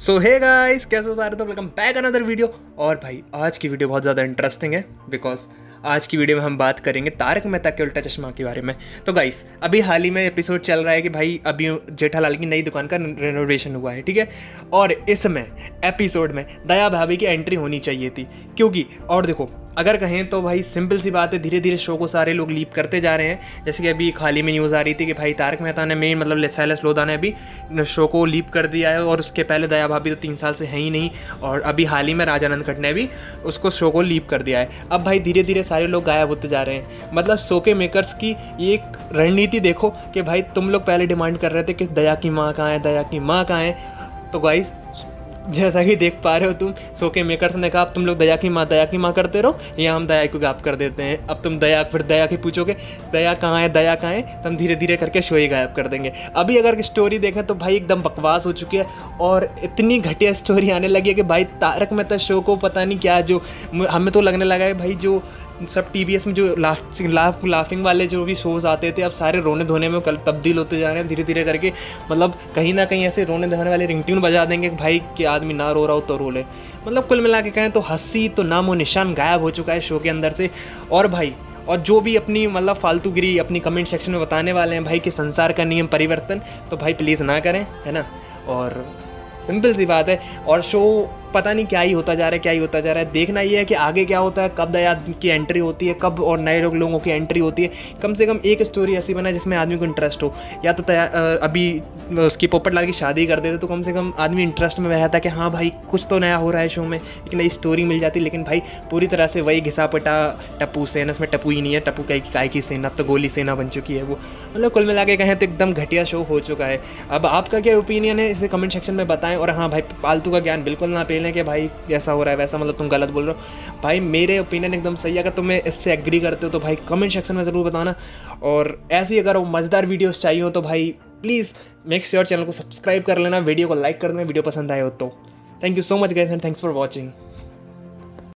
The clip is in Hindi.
सो हे गाइस कैसे हो सारे? तो वेलकम बैक अनदर वीडियो और भाई, आज की वीडियो बहुत ज़्यादा इंटरेस्टिंग है बिकॉज़ आज की वीडियो में हम बात करेंगे तारक मेहता के उल्टा चश्मा के बारे में। तो गाइस अभी हाल ही में एपिसोड चल रहा है कि भाई, अभी जेठालाल की नई दुकान का रेनोवेशन हुआ है, ठीक है? और इसमें एपिसोड में दया भाभी की एंट्री होनी चाहिए थी, क्योंकि, और देखो अगर कहें तो भाई सिंपल सी बात है धीरे धीरे शो को सारे लोग लीप करते जा रहे हैं। जैसे कि अभी खाली में न्यूज़ आ रही थी कि भाई तारक मेहता ने मेन मतलब सैलस लोधा ने अभी शो को लीप कर दिया है और उसके पहले दया भाभी तो तीन साल से है ही नहीं और अभी हाल ही में राजानंद खट ने भी उसको शो को लीप कर दिया है। अब भाई धीरे धीरे सारे लोग गायब होते जा रहे हैं। मतलब शो के मेकर्स की एक रणनीति देखो कि भाई तुम लोग पहले डिमांड कर रहे थे कि दया की माँ कहाँ है, दया की माँ कहाँ है। तो गाइस जैसा कि देख पा रहे हो तुम सो के मेकर्स ने कहा, अब तुम लोग दया की माँ, दया की माँ करते रहो या हम दया को गायब कर देते हैं। अब तुम दया, फिर दया की पूछोगे, दया कहाँ है, दया कहाँ है? तो हम धीरे धीरे करके शो ही गायब कर देंगे। अभी अगर स्टोरी देखें तो भाई एकदम बकवास हो चुकी है और इतनी घटिया स्टोरी आने लगी है कि भाई तारक मेहता शो को पता नहीं क्या जो, हमें तो लगने लगा है भाई जो सब टीवीएस में जो लाफ लाफ लाफिंग वाले जो भी शोज़ आते थे, अब सारे रोने धोने में कल तब्दील होते जा रहे हैं धीरे धीरे करके। मतलब कहीं ना कहीं ऐसे रोने धोने वाले रिंगट्यून बजा देंगे कि भाई, कि आदमी ना रो रहा हो तो रो ले। मतलब कुल मिला के कहें तो हँसी तो नामो निशान गायब हो चुका है शो के अंदर से। और भाई, और जो भी अपनी मतलब फालतूगिरी अपनी कमेंट सेक्शन में बताने वाले हैं भाई कि संसार का नियम परिवर्तन तो भाई प्लीज़ ना करें, है ना? और सिंपल सी बात है। और शो पता नहीं क्या ही होता जा रहा है, क्या ही होता जा रहा है। देखना ये है कि आगे क्या होता है, कब दया की एंट्री होती है, कब और नए लोग, लोगों की एंट्री होती है। कम से कम एक स्टोरी ऐसी बनाए जिसमें आदमी को इंटरेस्ट हो। या तो अभी उसकी पोपट लाल की शादी कर देते तो कम से कम आदमी इंटरेस्ट में रहता कि हाँ भाई, कुछ तो नया हो रहा है शो में एक नई स्टोरी मिल जाती लेकिन भाई, पूरी तरह से वही घिसा पटा टप्पू सेना, इसमें टप्पू ही नहीं है, टप्पू काय की काय की सेना, अब तो गोली सेना बन चुकी है वो। मतलब कुल मिला के कहें तो एकदम घटिया शो हो चुका है। अब आपका क्या ओपिनियन है, इसे कमेंट सेक्शन में बताएँ। और हाँ भाई, पालतू का ज्ञान बिल्कुल ना पेलें कि भाई, ऐसा हो रहा है, वैसा मतलब तुम गलत बोल रहे हो। भाई, मेरे ओपिनियन एकदम सही है। अगर तुम्हें इससे एग्री करते हो तो भाई कमेंट सेक्शन में ज़रूर बताना। और ऐसी अगर वो मज़ेदार वीडियोस चाहिए हो तो भाई प्लीज़ मेक श्योर चैनल को सब्सक्राइब कर लेना। वीडियो को लाइक कर देना वीडियो पसंद आए हो तो। Thank you so much guys and thanks for watching